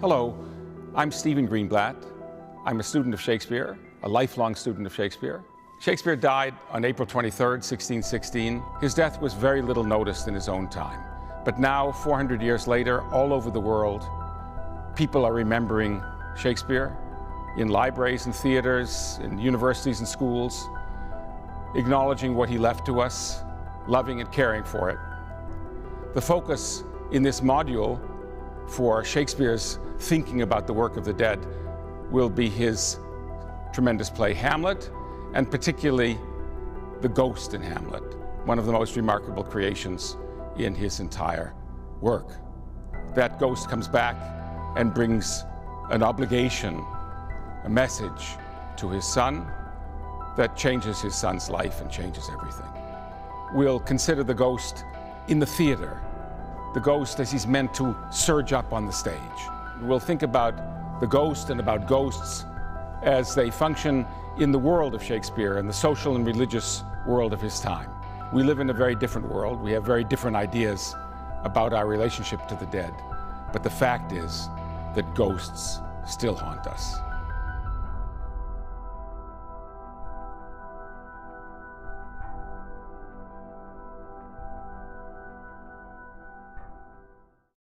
Hello, I'm Stephen Greenblatt. I'm a student of Shakespeare, a lifelong student of Shakespeare. Shakespeare died on April 23, 1616. His death was very little noticed in his own time. But now, 400 years later, all over the world, people are remembering Shakespeare in libraries and theaters, in universities and schools, acknowledging what he left to us, loving and caring for it. The focus in this module for Shakespeare's thinking about the work of the dead will be his tremendous play Hamlet, and particularly the ghost in Hamlet, one of the most remarkable creations in his entire work. That ghost comes back and brings an obligation, a message to his son that changes his son's life and changes everything. We'll consider the ghost in the theater, the ghost as he's meant to surge up on the stage. We'll think about the ghost and about ghosts as they function in the world of Shakespeare and the social and religious world of his time. We live in a very different world. We have very different ideas about our relationship to the dead. But the fact is that ghosts still haunt us.